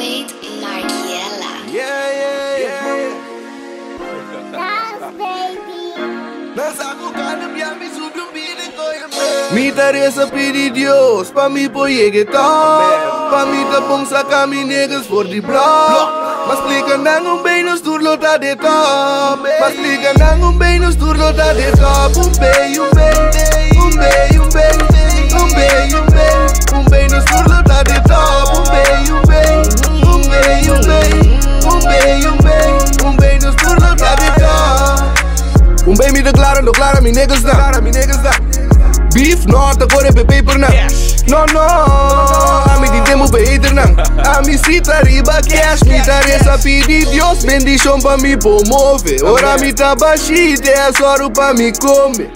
Wait, Margiela. Yeah, yeah, yeah. Dance, baby. Nasa ako ka na biya, mi sudong bilang ko yung Mi Teresa pedi Dios, pa mi po llegueta Pa mi tapong sa kami niggas for the block Mas plika nang um bem nos turlo tá de top Mas plika nang um bem nos turlo tá de top Um bem, um bem, Clara me niggas now. Lot of niggas now. Beef, North Dakota, pe paper now. Cash. No, no, ami din temul pe hater now. Ami si tariba cash, mi tare să pidi Dios, bendición pa mi pomove. Ora mi taba și a soarul pa mi come.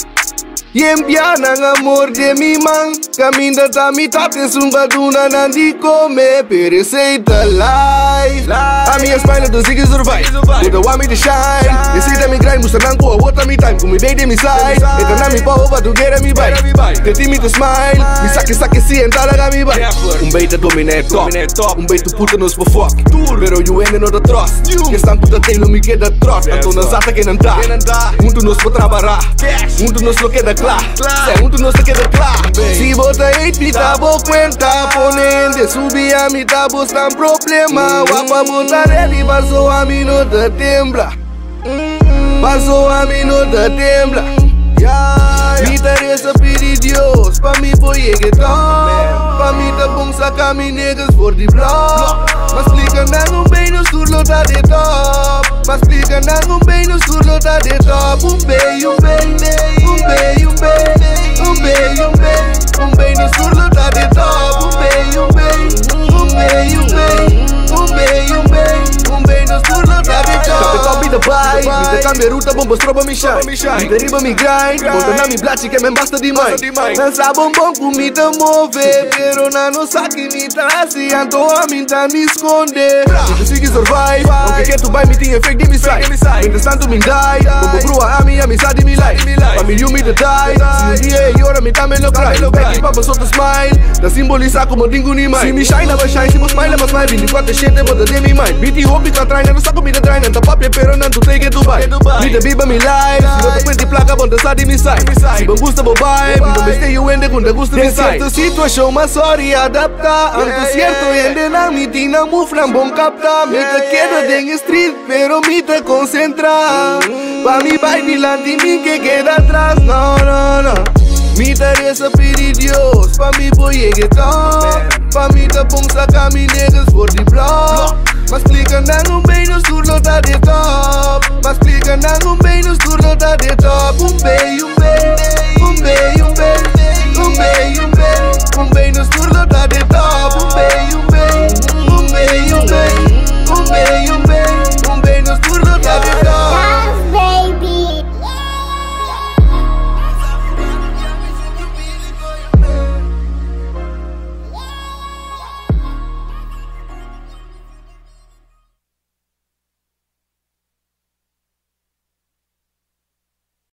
Yempia nang amor de mi man Caminda ta mi tapte sunga duna nandi come Pere say the life A mi smile to ziggy survive Uda want me to shine. That me grind Musta nang ko What mi time Kung mi day de mi side Ito na mi pa over together mi bite. Team me to smile Mi sake sake si en talaga mi bite. Un beter dominee top Un beter puta for fuck. Pero you ain't no the trust. Que staan puta telo mi get the trust. Anto na zata que nan da Muito nos for trabalhar Muito nos lo queda pla Segundo não se quede pla se vos te é hate tá mi tabo cuenta Ponente subi a mi tabo tan problema. Água botar ele passou a mim não te tembla Passou a mim não te tembla Mi teresa pedi Deus Pa mi foi reggaeton. Pa mi tá bom saca mi niggas por de block Mas clica na no bem no surlo tá de top. Mas clica na no bem no surlo tá de top. Um bem, um bem, bem. Um beijo, um beijo, um beijo, um beijo, um bem. Um beijo, um beijo, um beijo, um beijo um bem, um bem, um bem no sul de top. Top be the buy, me the camberuta, bomba stroba me shine, me deriva me grind, volta na me blati que me basta demais. Lança bombom comida move, pero na no saque me trace, ando a me tá me esconder. Me consegui survive, o que que tu vai me tinha fake de me sai, entretanto me bom bomba brua a minha amizade me like. Di mi life Pa mi you te die Si un dia e ora mi ta me lo cry Becky papa so te smile. Da simboliza como dingo ni mai Si mi shine aba shine. Si mo smile aba smile. Vini quante shit the day mi mind Mi ti hopi ta try Não saco mi te try Não ta papia pero tu take it Dubai. Mi te biba mi life. Si no te placa Bon te sa di mi side. Si me gusta bo vibe. Mi no me stay you ende Kun te gusta mi side. Cierta situação mas sorry adapta. Anto cierto ende na mi tina Nam bon capta. Mi te queda den street Pero mi te concentra Pa' mi vainila dime que queda atrás, no, no, no. Mi tarea es pedir Dios, pa' mi boy reggaeton Pa' mi tapón saca mi niggas por die blok Maar klikken naar een benen, stoer, dat dit